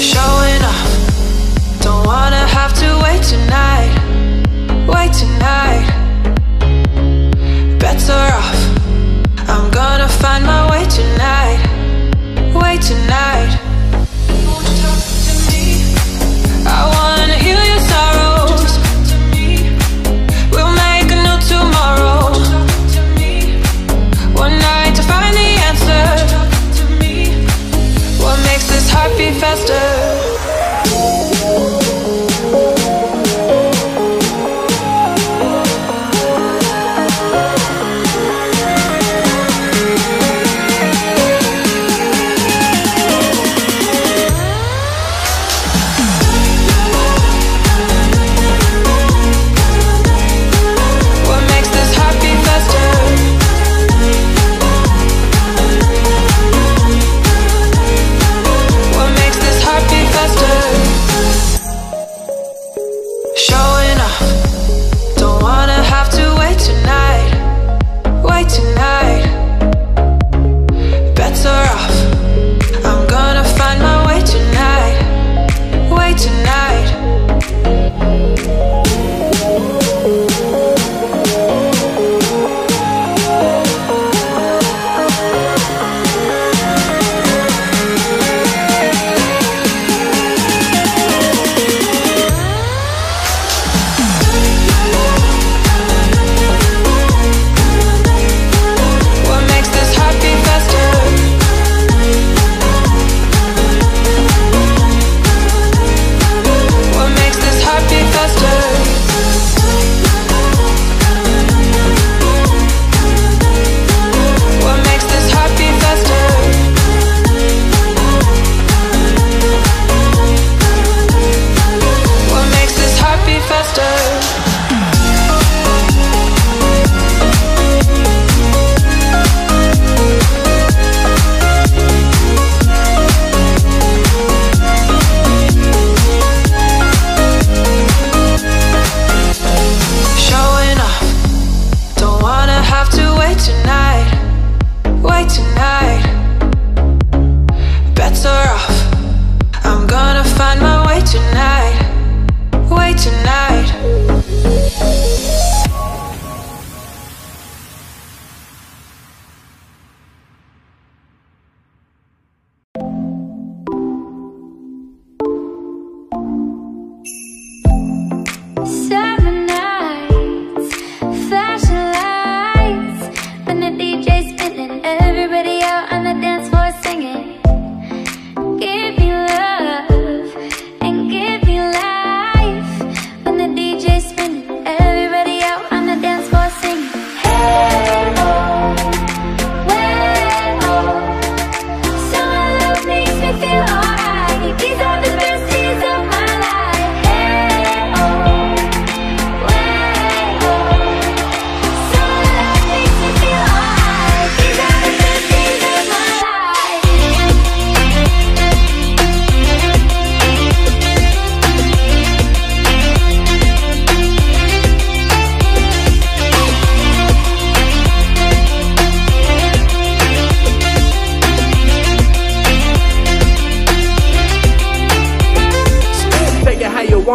Showing up, don't wanna have to wait tonight, wait tonight. Better off, I'm gonna find my way tonight, Wait tonight.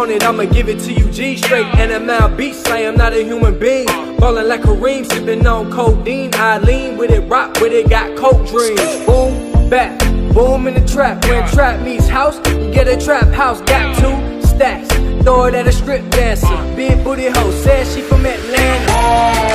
want it, I'ma give it to you G straight. NML beat slay, I'm not a human being. Ballin' like Kareem, sippin' on codeine. I lean with it, rock with it, got coke dreams. Boom, back, boom in the trap. When trap meets house, you get a trap house. Got two stacks, throw it at a strip dancer. Big booty hoe, Says she from Atlanta.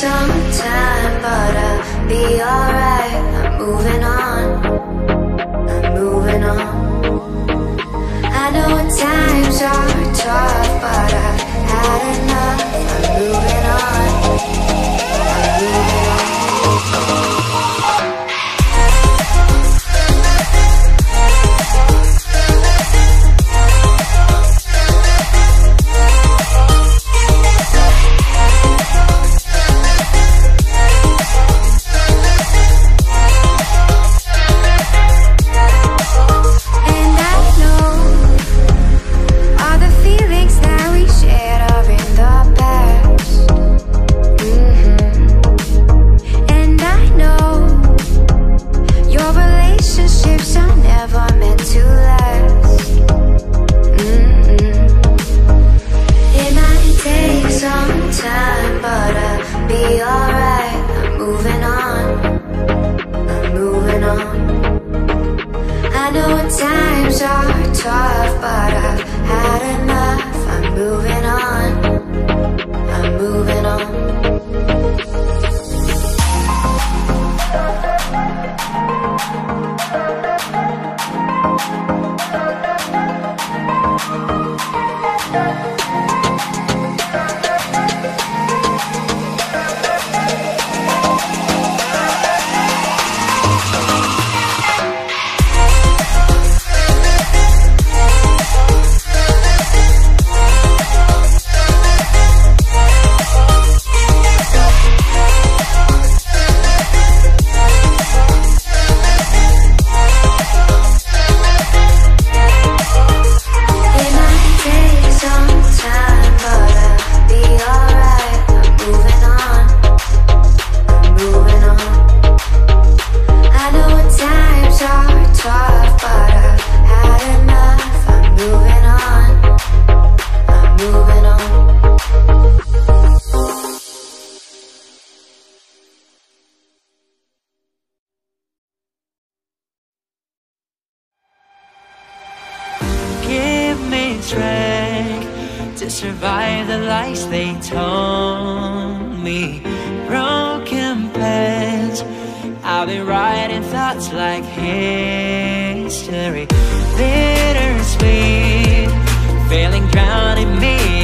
some time, but I'll be alright. I'm moving on. I'm moving on. I know times are tough, but I had enough. survive the lies they told me. Broken pens, I've been writing thoughts like history. Bittersweet, feeling drowned me.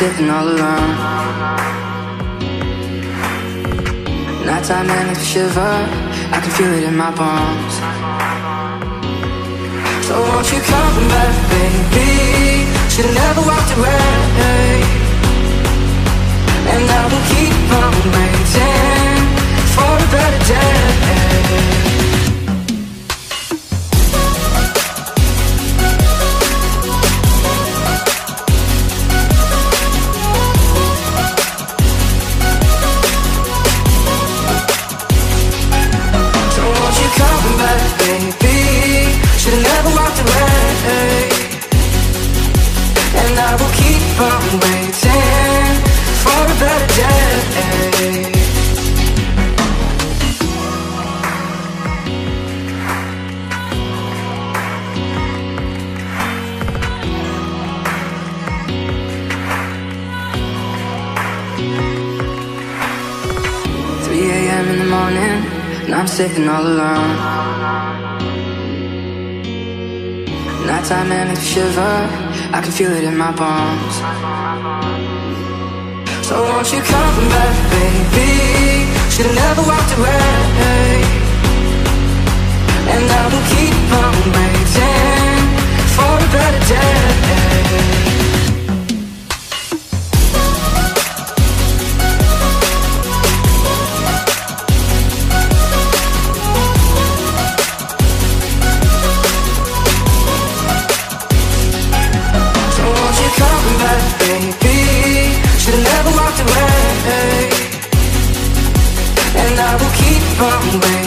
sitting all alone. Nighttime and it's shiver, I can feel it in my bones. So won't you come back, baby? Should've never walked away. And I will keep on waiting for a better day. I'm waiting for a better day. Three a.m. in the morning, and I'm sitting all alone. Nighttime and it's shiver. I can feel it in my bones. So won't you come back, baby? Should've never walked away And I will keep on waiting For a better day. far away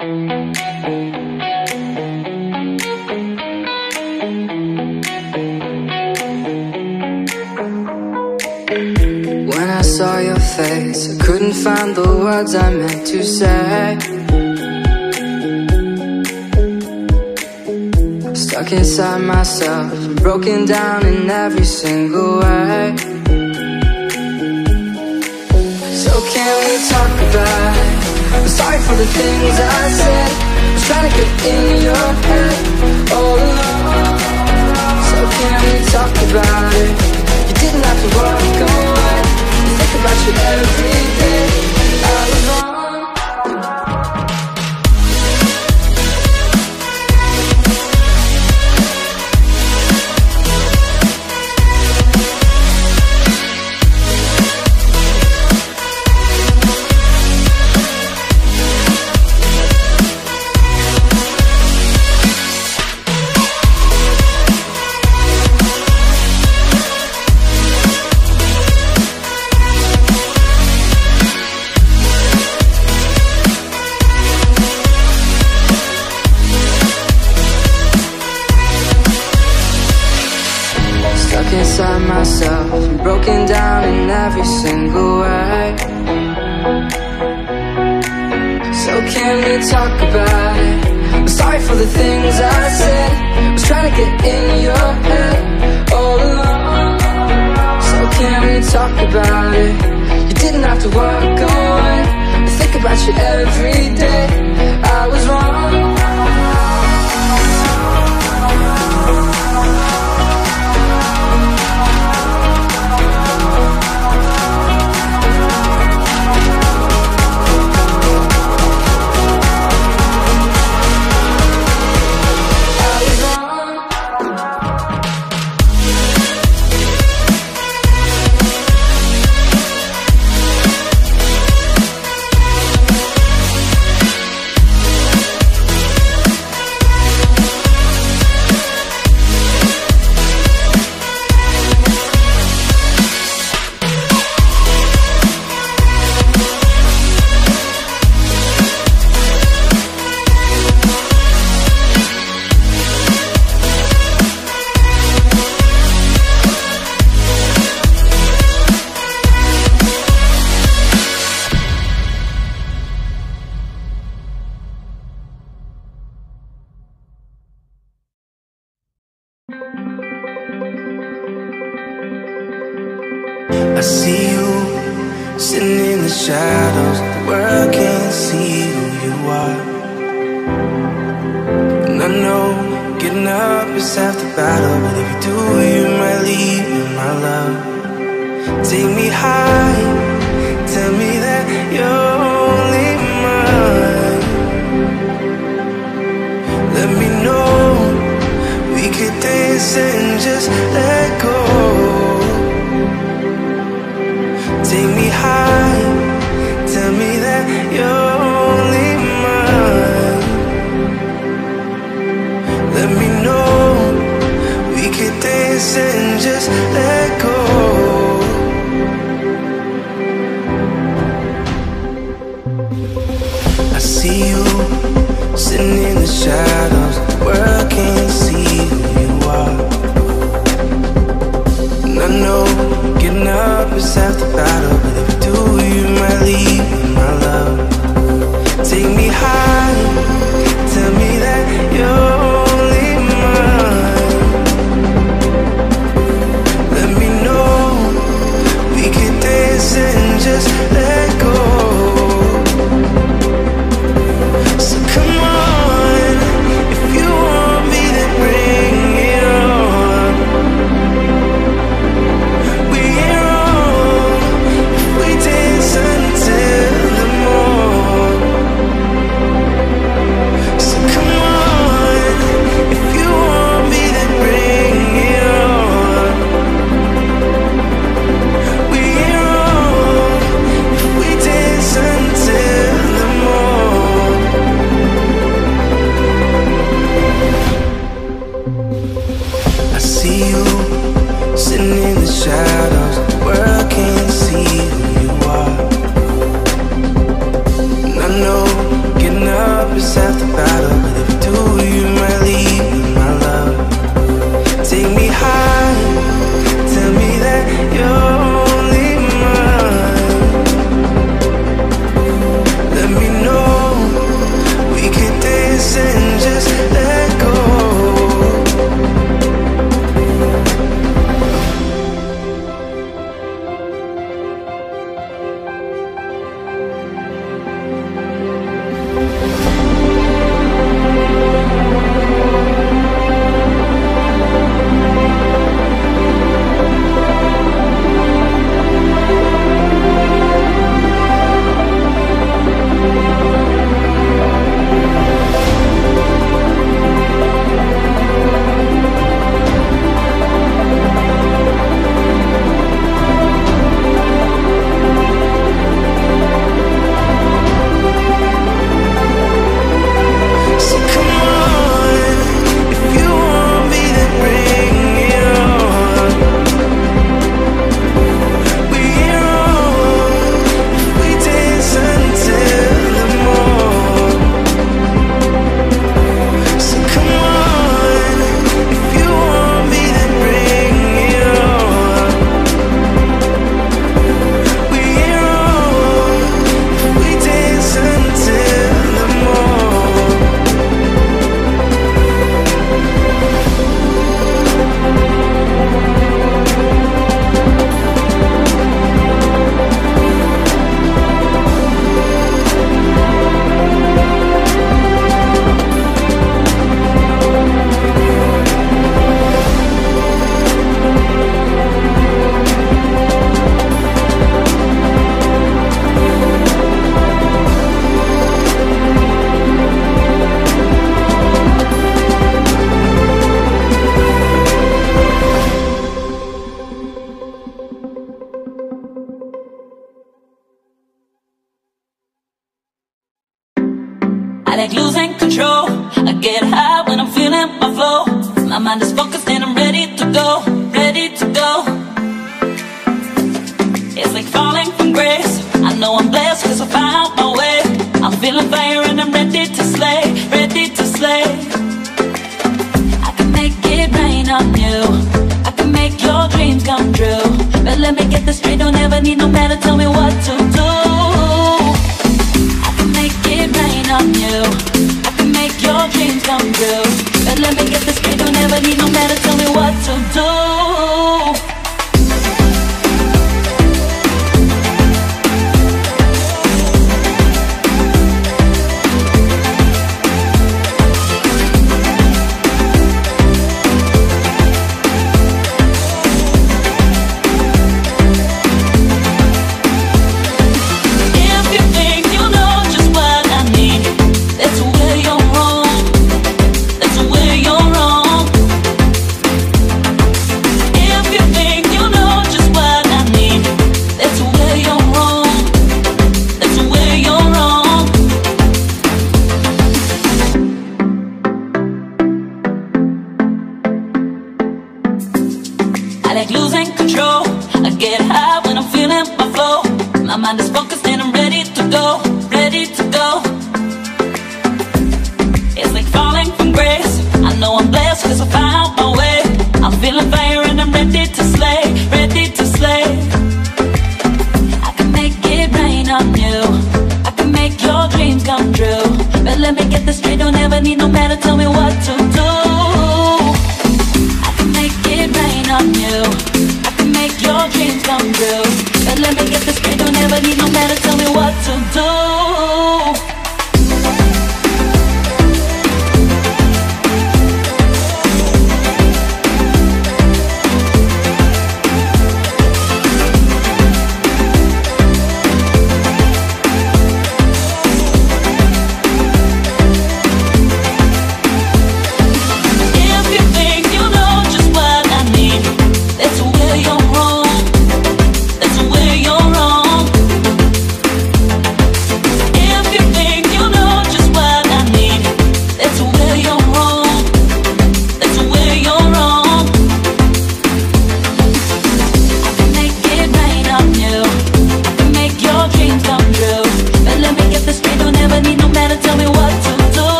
When I saw your face, I couldn't find the words I meant to say. Stuck inside myself, broken down in every single way. Sorry for the things I said. I'm trying to get in your head. All alone So can we talk about it? You didn't have to walk away. You think about you every day. I was wrong. Let see you sitting in the shadows. The world can't see who you are. And I know getting up is half the battle, and I'm ready to go, ready to go. It's like falling from grace. I know I'm blessed cause I found my way. I'm feeling fire and I'm ready to slay, ready to slay. I can make it rain on you. I can make your dreams come true. But let me get this straight, don't ever need no man to tell me what to do. I can make it rain on you. I can make your dreams come true. But let me get this straight, need no man to tell me what to do. I like losing control. I get high when I'm feeling my flow. My mind is focused and I'm ready to go, ready to go. It's like falling from grace. I know I'm blessed cause I found my way. I'm feeling fire and I'm ready to slay, ready to slay. I can make it rain on you. I can make your dreams come true. But let me get this straight, don't ever need no matter, tell me what. Straight, don't ever need no man to tell me what to do.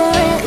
more